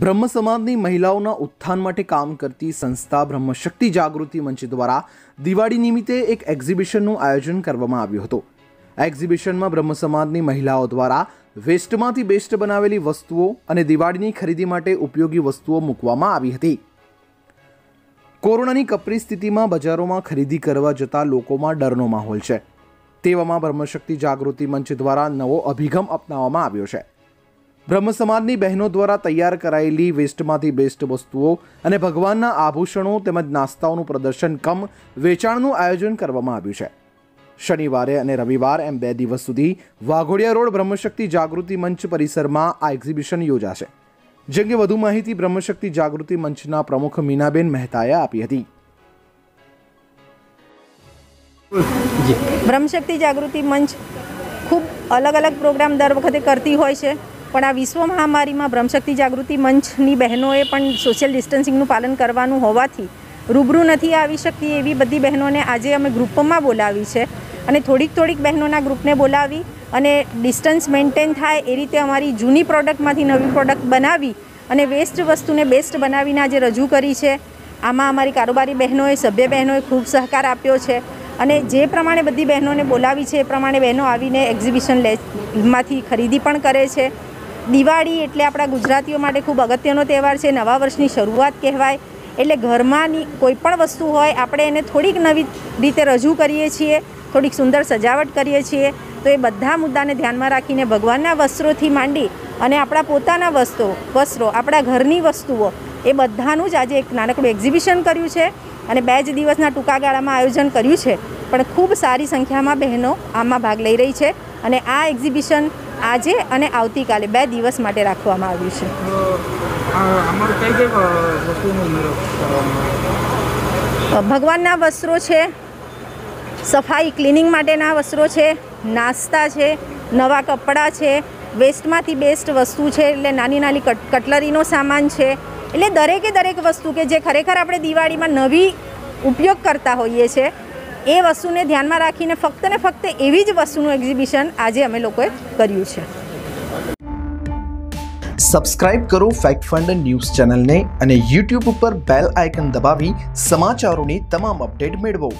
બ્રહ્મ સમાજની મહિલાઓના ઉત્થાન માટે કામ કરતી સંસ્થા બ્રહ્મશક્તિ જાગૃતિ મંચ દ્વારા દિવાળી નિમિત્તે એક એક્ઝિબિશનનું આયોજન કરવામાં આવ્યું હતું. આ એક્ઝિબિશનમાં બ્રહ્મ સમાજની મહિલાઓ દ્વારા વેસ્ટમાંથી બેસ્ટ બનાવેલી વસ્તુઓ અને દિવાળીની ખરીદી માટે ઉપયોગી વસ્તુઓ મૂકવામાં આવી હતી. કોરોનાની કપરી સ્થિતિમાં બજારોમાં ખરીદી કરવા જતા લોકોમાં ડરનો માહોલ છે. તેવામાં બ્રહ્મશક્તિ જાગૃતિ મંચ દ્વારા નવો અભિગમ અપનાવવામાં આવ્યો છે. બ્રહ્મ સમાજની બહેનો દ્વારા તૈયાર કરાયેલી વેસ્ટમાંથી બેસ્ટ વસ્તુઓ અને ભગવાનના આભૂષણો તેમજ નાસ્તાઓનું પ્રદર્શન કમ વેચાણનું આયોજન કરવામાં આવ્યું છે. શનિવારે અને રવિવાર એમ બે દિવસ સુધી વાઘોડિયા રોડ બ્રહ્મશક્તિ જાગૃતિ મંચ પરિસરમાં આ એક્ઝિબિશન યોજાશે, જે અંગે વધુ માહિતી બ્રહ્મશક્તિ જાગૃતિ મંચના પ્રમુખ મીનાબેન મહેતાએ આપી હતી. બ્રહ્મશક્તિ જાગૃતિ મંચ ખૂબ અલગ અલગ પ્રોગ્રામ દર વખતે કરતી હોય છે. પણ આ વિશ્વ મહામારીમાં બ્રહ્મશક્તિ જાગૃતિ મંચની બહેનોએ પણ સોશિયલ ડિસ્ટન્સિંગનું પાલન કરવાનું હોવાથી રૂબરૂ નથી આવી શકતી એવી બધી બહેનોને આજે અમે ગ્રુપમાં બોલાવી છે. અને થોડીક થોડીક બહેનોના ગ્રુપને બોલાવી અને ડિસ્ટન્સ મેન્ટેન થાય એ રીતે અમારી જૂની પ્રોડક્ટમાંથી નવી પ્રોડક્ટ બનાવી અને વેસ્ટ વસ્તુને બેસ્ટ બનાવીને આજે રજૂ કરી છે. આમાં અમારી કારોબારી બહેનોએ, સભ્ય બહેનોએ ખૂબ સહકાર આપ્યો છે. અને જે પ્રમાણે બધી બહેનોને બોલાવી છે, એ પ્રમાણે બહેનો આવીને એક્ઝિબિશન લે માંથી ખરીદી પણ કરે છે. દિવાળી એટલે આપણા ગુજરાતીઓ માટે ખૂબ અગત્યનો તહેવાર છે. નવા વર્ષની શરૂઆત કહેવાય. એટલે ઘરમાંની કોઈ પણ વસ્તુ હોય, આપણે એને થોડીક નવી રીતે રજૂ કરીએ છીએ, થોડીક સુંદર સજાવટ કરીએ છીએ, તો એ બધા મુદ્દાને ધ્યાનમાં રાખીને ભગવાનના વસ્ત્રોથી માંડી અને આપણા પોતાના વસ્ત્રો વસ્ત્રો, આપણા ઘરની વસ્તુઓ, એ બધાનું જ આજે એક નાનકડું એક્ઝિબિશન કર્યું છે અને બે જ દિવસના ટૂંકા ગાળામાં આયોજન કર્યું છે. પણ ખૂબ સારી સંખ્યામાં બહેનો આમાં ભાગ લઈ રહી છે. અને આ એક્ઝિબિશન આજે અને આવતીકાલે બે દિવસ માટે રાખવામાં આવ્યું છે. ભગવાનના વસ્ત્રો છે સફાઈ ક્લિનિંગ માટેના વસ્ત્રો છે નાસ્તા છે નવા કપડાં છે વેસ્ટમાંથી બેસ્ટ વસ્તુ છે એટલે નાની નાની કટલરીનો સામાન છે એટલે દરેકે દરેક વસ્તુ કે જે ખરેખર આપણે દિવાળીમાં નવી ઉપયોગ કરતા હોઈએ છીએ એ વસ્તુને ધ્યાનમાં રાખીને ફક્ત ને ફક્ત એવી જ વસ્તુનું એક્ઝિબિશન આજે અમે લોકોએ કર્યું છે. સબસ્ક્રાઇબ કરો ફેક્ટ ફંડ ન્યૂઝ ચેનલને અને યુટ્યુબ ઉપર બેલ આઇકન દબાવી સમાચારોની તમામ અપડેટ મેળવો.